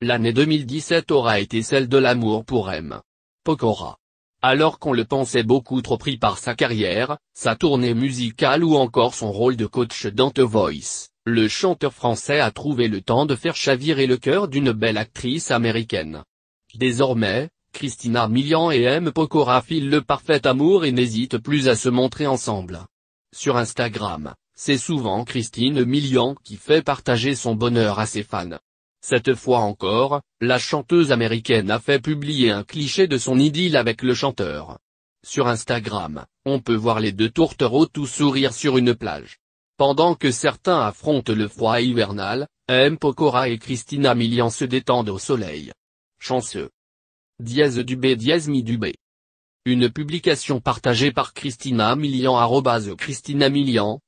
l'année 2017 aura été celle de l'amour pour M. Pokora. Alors qu'on le pensait beaucoup trop pris par sa carrière, sa tournée musicale ou encore son rôle de coach dans Voice, le chanteur français a trouvé le temps de faire chavirer le cœur d'une belle actrice américaine. Désormais, Christina Milian et M. Pokora filent le parfait amour et n'hésitent plus à se montrer ensemble. Sur Instagram, c'est souvent Christine Milian qui fait partager son bonheur à ses fans. Cette fois encore, la chanteuse américaine a fait publier un cliché de son idylle avec le chanteur. Sur Instagram, on peut voir les deux tourtereaux tout sourire sur une plage. Pendant que certains affrontent le froid hivernal, M. Pokora et Christina Milian se détendent au soleil. Chanceux. Dièse du B dièse mi du B. Une publication partagée par Christina Milian Christina Milian,